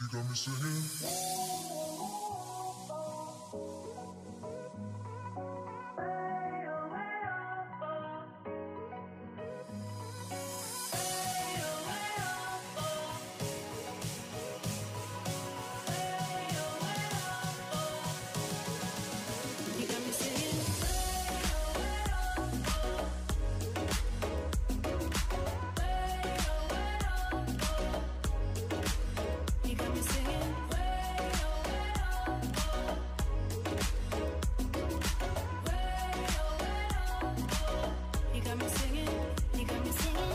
You got me singing. Singing.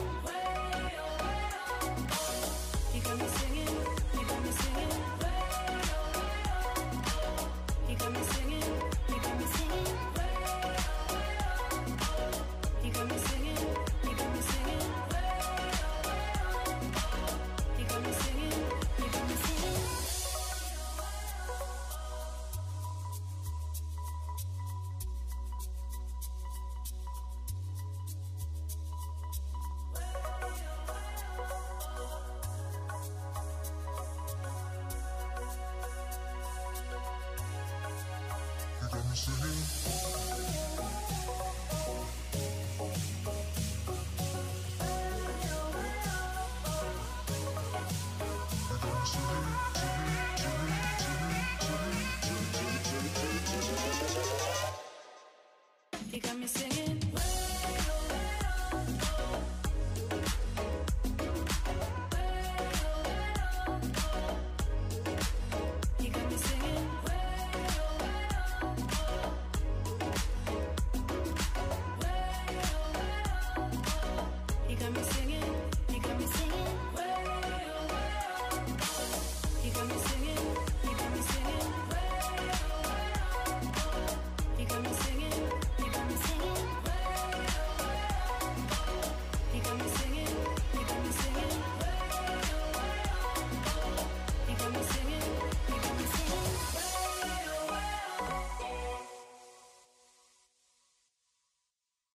You got me singing.